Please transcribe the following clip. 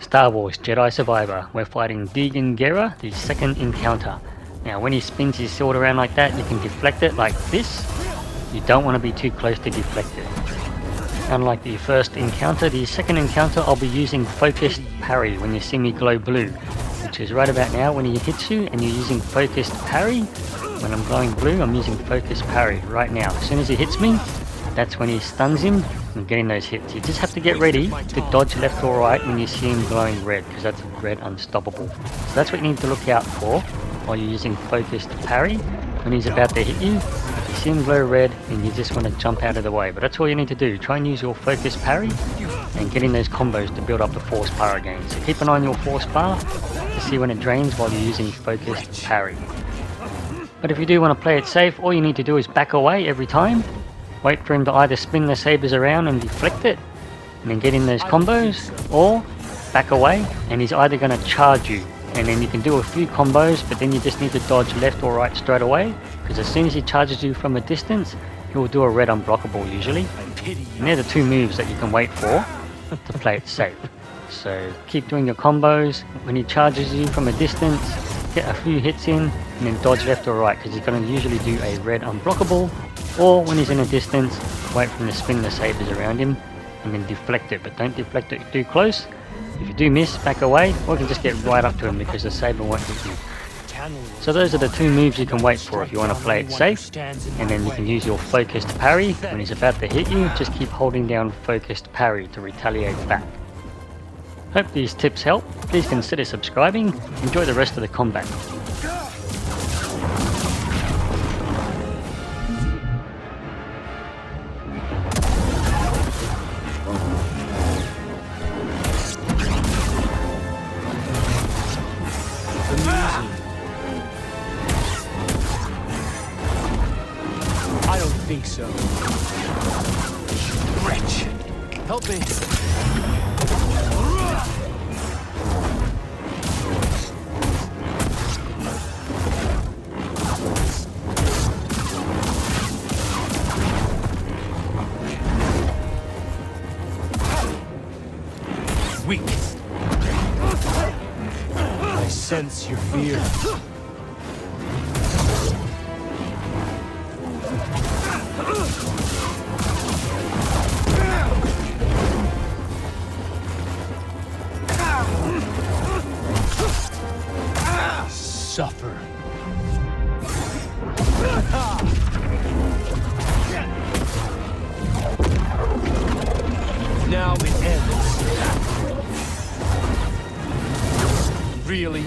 Star Wars Jedi Survivor. We're fighting Degan Gera, the second encounter. Now when he spins his sword around like that, you can deflect it like this. You don't want to be too close to deflect it. Unlike the first encounter, the second encounter I'll be using focused parry when you see me glow blue, which is right about now when he hits you and you're using focused parry. When I'm glowing blue, I'm using focused parry right now. As soon as he hits me, that's when he stuns him and getting those hits. You just have to get ready to dodge left or right when you see him glowing red because that's red unstoppable. So that's what you need to look out for while you're using focused parry. When he's about to hit you, you see him glow red and you just want to jump out of the way. But that's all you need to do. Try and use your focused parry and getting those combos to build up the force bar again. So keep an eye on your force bar to see when it drains while you're using focused parry. But if you do want to play it safe, all you need to do is back away every time Wait for him to either spin the sabers around and deflect it, and then get in those combos, or back away, and he's either going to charge you, and then you can do a few combos, but then you just need to dodge left or right straight away, because as soon as he charges you from a distance, he will do a red unblockable usually. And they're the two moves that you can wait for to play it safe. So keep doing your combos. When he charges you from a distance, get a few hits in, and then dodge left or right, because he's going to usually do a red unblockable, or when he's in a distance, wait for him to spin the sabers around him and then deflect it, but don't deflect it too close. If you do miss, back away, or you can just get right up to him because the saber won't hit you. So those are the two moves you can wait for if you want to play it safe, and then you can use your focused parry. When he's about to hit you, just keep holding down focused parry to retaliate back. Hope these tips help. Please consider subscribing. Enjoy the rest of the combat. Think so. Wretch! Help me! Weak. I sense your fear. Suffer. Now it ends. Really?